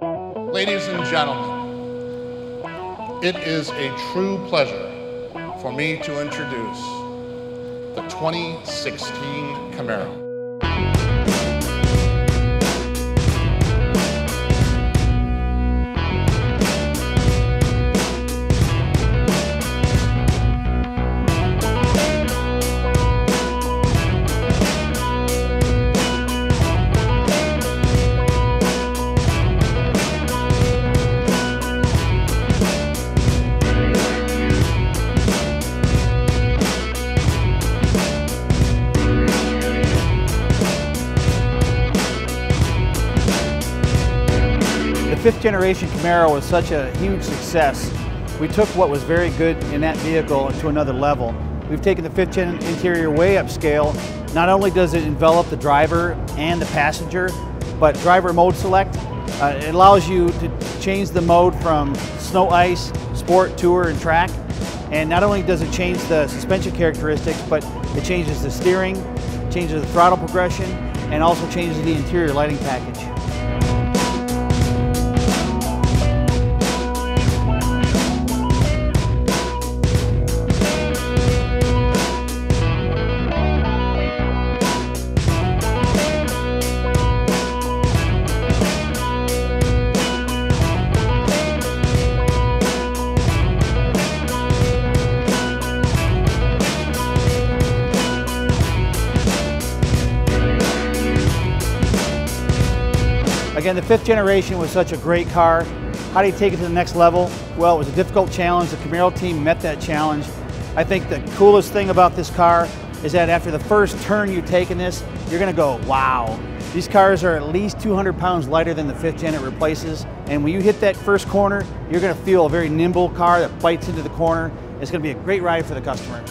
Ladies and gentlemen, it is a true pleasure for me to introduce the 2016 Camaro. Fifth generation Camaro was such a huge success. We took what was very good in that vehicle to another level. We've taken the fifth gen interior way upscale. Not only does it envelop the driver and the passenger, but driver mode select. Uh, it allows you to change the mode from snow ice, sport, tour, and track. And not only does it change the suspension characteristics, but it changes the steering, changes the throttle progression, and also changes the interior lighting package. Again, the fifth generation was such a great car. How do you take it to the next level? Well, it was a difficult challenge. The Camaro team met that challenge. I think the coolest thing about this car is that after the first turn you take in this, you're gonna go, wow. These cars are at least 200 pounds lighter than the fifth gen it replaces. And when you hit that first corner, you're gonna feel a very nimble car that bites into the corner. It's gonna be a great ride for the customer.